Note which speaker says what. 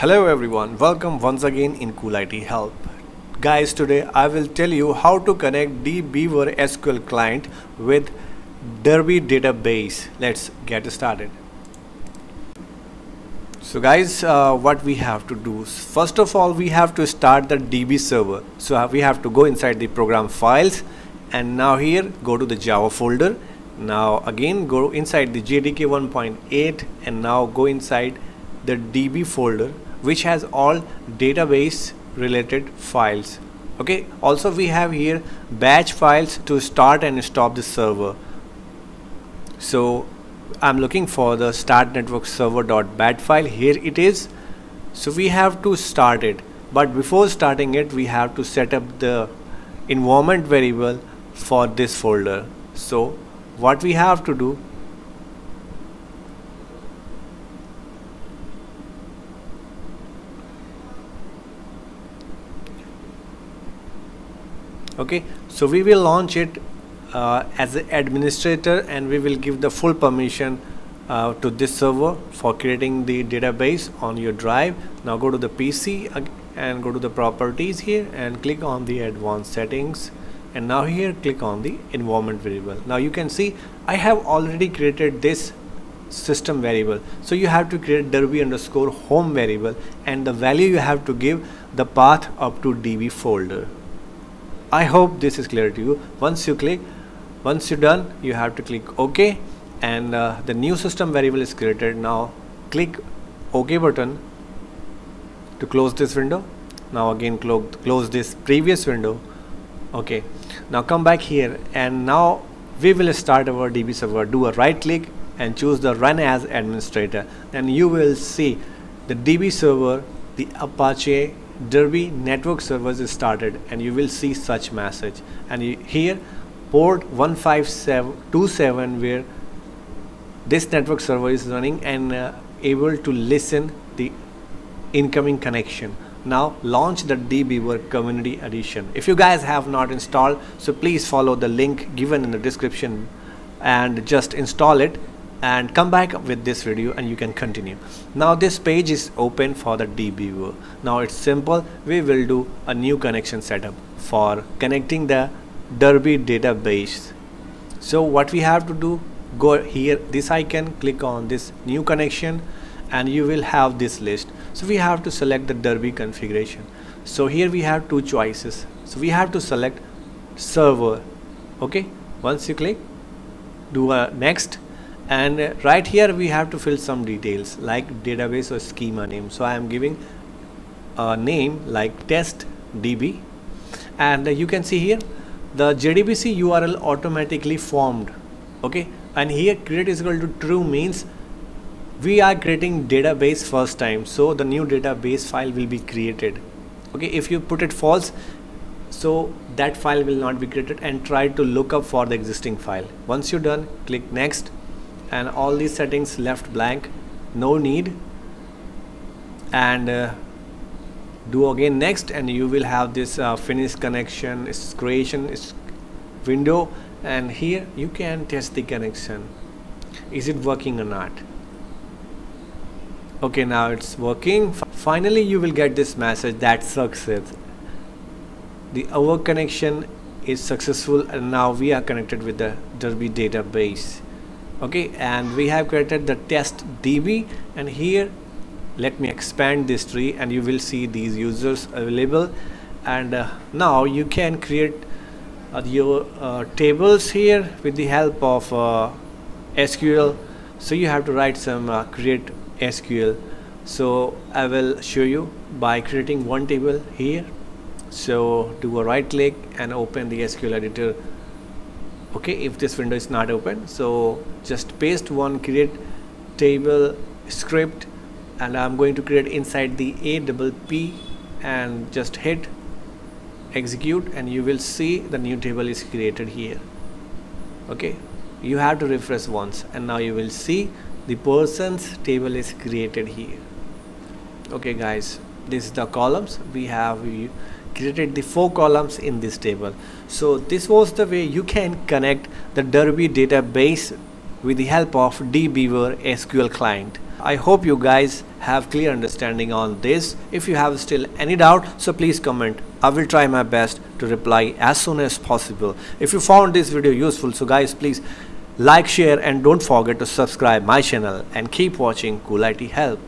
Speaker 1: Hello everyone, welcome once again in Cool IT Help. Guys, today I will tell you how to connect dbeaver SQL client with Derby database. Let's get started. So guys, uh, what we have to do, first of all, we have to start the DB server. So uh, we have to go inside the program files and now here go to the Java folder. Now again go inside the JDK 1.8 and now go inside the DB folder which has all database related files. Okay? Also we have here batch files to start and stop the server. So I'm looking for the start network server dot bat file. Here it is. So we have to start it. But before starting it we have to set up the environment variable for this folder. So what we have to do okay so we will launch it uh, as an administrator and we will give the full permission uh, to this server for creating the database on your drive. Now go to the PC and go to the properties here and click on the advanced settings. And now here click on the environment variable. Now you can see I have already created this system variable. So you have to create derby underscore home variable and the value you have to give the path up to db folder I hope this is clear to you. Once you click once you're done you have to click OK. And uh, the new system variable is created. Now click OK button to close this window. Now again clo close this previous window. Okay now come back here. And now we will start our DB server. Do a right click and choose the run as administrator. Then you will see the DB server the Apache Derby network servers is started and you will see such message. And here port 15727 where this network server is running and uh, able to listen the incoming connection. Now launch the dbeaver community edition. If you guys have not installed so please follow the link given in the description and just install it and come back with this video and you can continue. Now this page is open for the dbeaver now it's simple. We will do a new connection setup for connecting the derby database. So what we have to do go here. This icon click on this new connection and you will have this list. So we have to select the derby configuration. So here we have two choices. So we have to select server. Okay? Once you click do a next and uh, right here we have to fill some details like database or schema name. So I am giving a name like test db and uh, you can see here the JDBC URL automatically formed. Okay? And here create is equal to true means we are creating database first time. So the new database file will be created. Okay? If you put it false so that file will not be created and try to look up for the existing file. Once you're done click next and all these settings left blank no need. And uh, do again next and you will have this uh, finish connection creation window. And here you can test the connection. Is it working or not? Okay now it's working. Finally you will get this message that success. The our connection is successful and now we are connected with the Derby database okay and we have created the test db and here let me expand this tree and you will see these users available. And uh, now you can create uh, your uh, tables here with the help of uh, SQL so you have to write some uh, create SQL so I will show you by creating one table here. So do a right click and open the SQL editor okay if this window is not open so just paste one create table script and I'm going to create inside the a double p and just hit execute and you will see the new table is created here. Okay you have to refresh once and now you will see the persons table is created here. Okay guys this is the columns. We have created the four columns in this table so this was the way you can connect the Derby database with the help of dbeaver SQL client I hope you guys have clear understanding on this. If you have still any doubt, so please comment. I will try my best to reply as soon as possible. If you found this video useful, so guys please like, share and don't forget to subscribe my channel and keep watching Cool IT Help.